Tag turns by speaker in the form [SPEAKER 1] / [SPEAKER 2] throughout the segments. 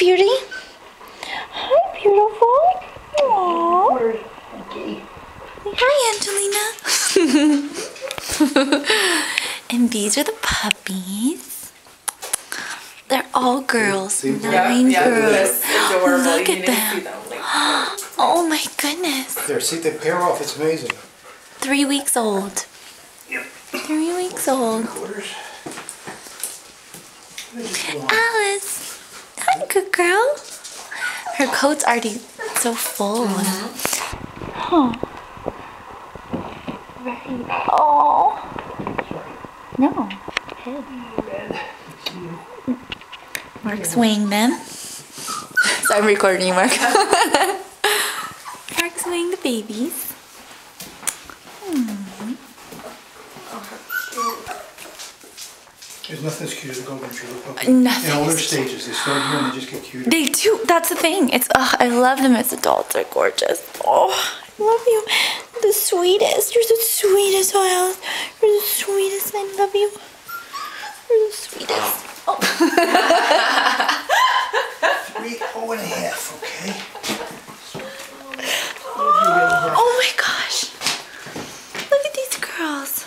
[SPEAKER 1] beauty. Hi, beautiful. Aww. Hi, Angelina. and these are the puppies. They're all girls. Nine girls. Look at them. Oh my goodness.
[SPEAKER 2] There, see, they pair off. It's amazing.
[SPEAKER 1] Three weeks old. Three weeks old. Alice. Hi, good girl. Her coat's already so full. Huh. Very. Oh. No. Head. Mark's weighing them. So I'm recording you, Mark. Mark's weighing the babies.
[SPEAKER 2] There's nothing as cute as a golden retriever puppy.
[SPEAKER 1] Nothing
[SPEAKER 2] In older
[SPEAKER 1] is
[SPEAKER 2] stages, they start here and they just get cuter.
[SPEAKER 1] They do. That's the thing. It's. Uh, I love them as adults. They're gorgeous. Oh, I love you. The sweetest. You're the sweetest, oh, Alice. You're the sweetest. I love you. You're the sweetest. Oh.
[SPEAKER 2] Three, oh and a half, okay?
[SPEAKER 1] oh my gosh. Look at these girls.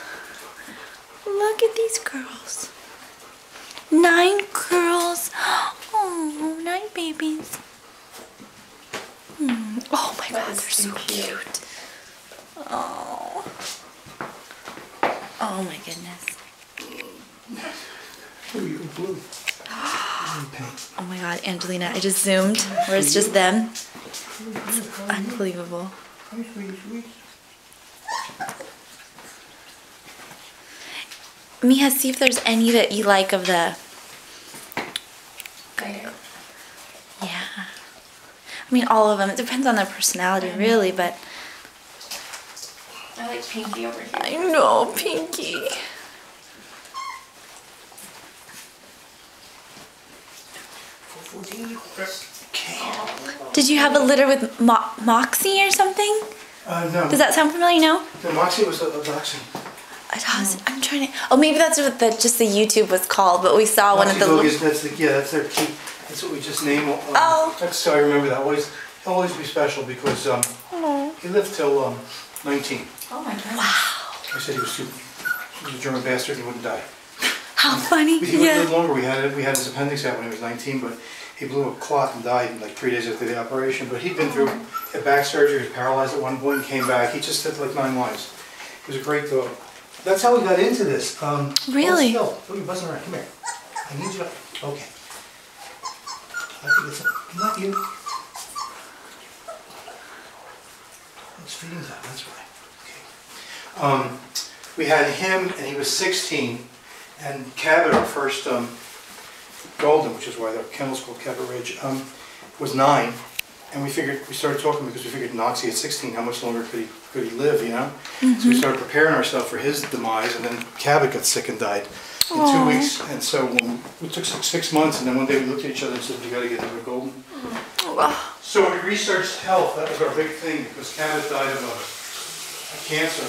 [SPEAKER 1] Look at these girls. Nine girls. Oh, nine babies. Hmm. Oh my god, they're so cute. Oh. Oh my goodness.
[SPEAKER 2] Oh, you're blue.
[SPEAKER 1] Oh my god, Angelina, I just zoomed where it's just them. It's unbelievable.
[SPEAKER 2] Hi.
[SPEAKER 1] Mia, see if there's any that you like of the. Yeah. I mean, all of them. It depends on their personality, really, but.
[SPEAKER 3] I like Pinky over here.
[SPEAKER 1] I know, Pinky. Did you have a litter with Mo- Moxie or something?
[SPEAKER 2] Uh, no.
[SPEAKER 1] Does that sound familiar? No?
[SPEAKER 2] No, Moxie was a, a dachshund.
[SPEAKER 1] I was, I'm trying to. Oh, maybe that's what the just the YouTube was called, but we saw one of the.
[SPEAKER 2] dog that's the, yeah, that's their key. That's what we just named. Um,
[SPEAKER 1] Oh.
[SPEAKER 2] That's, so I remember that. Always, he'll always be special because, um, he lived till, um, nineteen.
[SPEAKER 3] Oh my god.
[SPEAKER 1] Wow.
[SPEAKER 2] I said he was too, he was a German bastard, he wouldn't die.
[SPEAKER 1] How funny.
[SPEAKER 2] He would live
[SPEAKER 1] Yeah.
[SPEAKER 2] longer. We had we had his appendix out when he was 19, but he blew a clot and died like three days after the operation. But he'd been through a back surgery, he was paralyzed at one point, and came back. He just lived like nine lives. He was a great dog. That's how we got into this. Um,
[SPEAKER 1] Really?
[SPEAKER 2] Hold still. Oh, you're buzzing around. Come here. I need you to. Okay. I think it's not you. It's feeding time. That's right. Okay. Um, we had him, and he was 16, and Cabot, our first um, Golden, which is why the kennel's called Cabot Ridge, um, was nine. And we figured, we started talking because we figured Moxie at 16, how much longer could he, could he live, you know? So we mm-hmm. started preparing ourselves for his demise, and then Cabot got sick and died in two weeks. And so um, we took six, six months, and then one day we looked at each other and said, you gotta get another Golden. So we researched health, that was our big thing, because Cabot died of a, a cancer.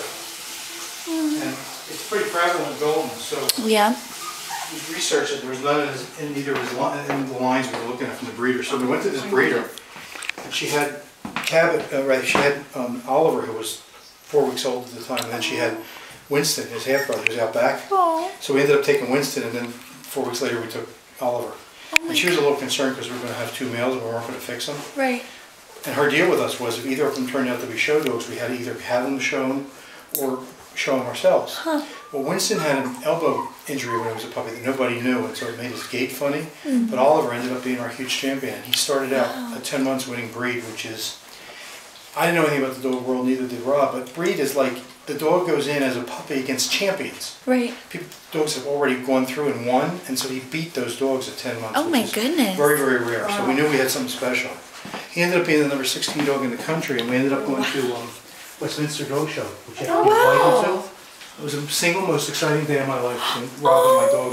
[SPEAKER 2] Mm. And it's pretty prevalent in Golden, so
[SPEAKER 1] Yeah.
[SPEAKER 2] we researched it, there was none in, his, in either of his li- in the lines we were looking at from the breeder. So we went to this breeder, and she had Cabot, uh, right, she had um, Oliver, who was four weeks old at the time, and then she had Winston, his half brother, who's out back.
[SPEAKER 1] Oh.
[SPEAKER 2] So we ended up taking Winston, and then four weeks later we took Oliver. Oh and she was a little concerned because we were going to have two males and we weren't going to fix them.
[SPEAKER 1] Right.
[SPEAKER 2] And her deal with us was if either of them turned out to be show dogs, we had to either have them shown or show them ourselves.
[SPEAKER 1] Huh.
[SPEAKER 2] Well, Winston had an elbow injury when he was a puppy that nobody knew, and so it made his gait funny. But Oliver ended up being our huge champion. He started out a 10 months winning breed, which is, I didn't know anything about the dog world, neither did Rob, but breed is like the dog goes in as a puppy against champions.
[SPEAKER 1] Right.
[SPEAKER 2] People, dogs have already gone through and won, and so he beat those dogs at 10 months.
[SPEAKER 1] Oh my goodness.
[SPEAKER 2] Very, very rare. So we knew we had something special. He ended up being the number 16 dog in the country, and we ended up going to um, Westminster Dog Show, which you have to
[SPEAKER 1] wow.
[SPEAKER 2] invite him to. It was the single most exciting day of my life, And Rob and my dog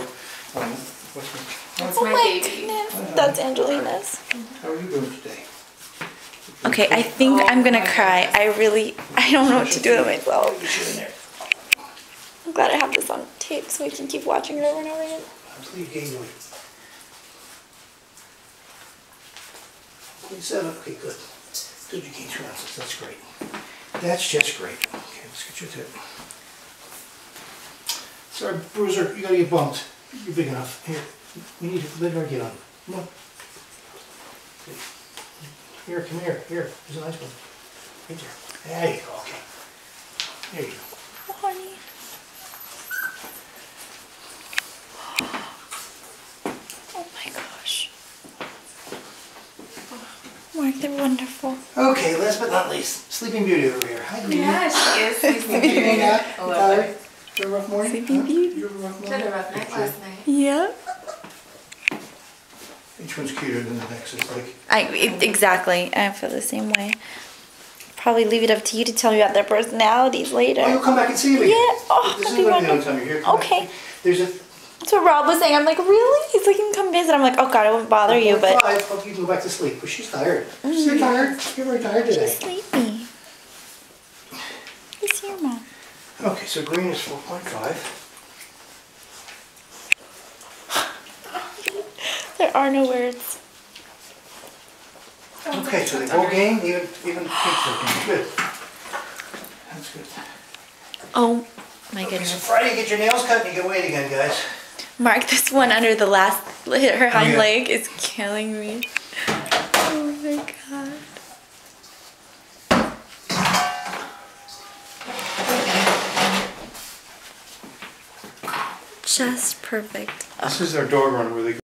[SPEAKER 2] on Westminster.
[SPEAKER 3] That's
[SPEAKER 1] Oh
[SPEAKER 3] my,
[SPEAKER 1] my
[SPEAKER 3] baby.
[SPEAKER 1] goodness. That's Angelina's.
[SPEAKER 2] How are you doing today?
[SPEAKER 1] Okay, I think I'm gonna oh. cry. I really, I don't know what to do with myself.
[SPEAKER 2] You sit in there.
[SPEAKER 1] I'm glad I have this on tape so we can keep watching it over and over again.
[SPEAKER 2] Until you gain weight. 27, okay, good. Good, you gained two ounces, that's great. That's just great. Okay, let's get you a tip. Sorry, Bruiser, you gotta get bumped. You're big enough. Here, we need to let her get on. Come on. Here, come here, here, there's a nice one. Right there. There you go, okay. There you go.
[SPEAKER 1] Oh, honey. Oh my gosh. Oh, Mark, they're wonderful.
[SPEAKER 2] Okay, last but not least, Sleeping Beauty over here. Hi, Beauty.
[SPEAKER 3] Yeah, she is sleeping
[SPEAKER 2] You hang
[SPEAKER 3] beauty.
[SPEAKER 2] out?
[SPEAKER 3] I
[SPEAKER 2] You
[SPEAKER 3] love
[SPEAKER 2] tired?
[SPEAKER 3] it.
[SPEAKER 2] You had a rough morning?
[SPEAKER 1] Sleeping
[SPEAKER 2] Huh?
[SPEAKER 1] Beauty.
[SPEAKER 2] You had a rough morning?
[SPEAKER 3] had a rough night last night.
[SPEAKER 1] Yep.
[SPEAKER 2] Each one's cuter than the next? It's like,
[SPEAKER 1] I it- exactly. I feel the same way. Probably leave it up to you to tell me about their personalities later.
[SPEAKER 2] oh, you'll come back and see me. again.
[SPEAKER 1] Yeah, oh,
[SPEAKER 2] This
[SPEAKER 1] that'd
[SPEAKER 2] is
[SPEAKER 1] be
[SPEAKER 2] gonna be the only time you're here. Come back.
[SPEAKER 1] Okay.
[SPEAKER 2] There's a.
[SPEAKER 1] That's what Rob was saying. I'm like, really? He's like, you can come visit. I'm like, oh god, I won't bother you, but
[SPEAKER 2] Five, hope you can go back to sleep, but she's tired. She's mm. tired. You're very tired today.
[SPEAKER 1] she's sleepy. He's here, mom.
[SPEAKER 2] Okay, so green is four point five.
[SPEAKER 1] There are no words.
[SPEAKER 2] Okay, so they all gain, even, even are gained. Good. That's good.
[SPEAKER 1] Oh my
[SPEAKER 2] Okay, so
[SPEAKER 1] goodness.
[SPEAKER 2] Friday, you get your nails cut and you can wait again, guys.
[SPEAKER 1] Mark, this one under the last, her hind
[SPEAKER 2] yeah.
[SPEAKER 1] leg is killing me. Oh my god. Just perfect.
[SPEAKER 2] This is their dog run where they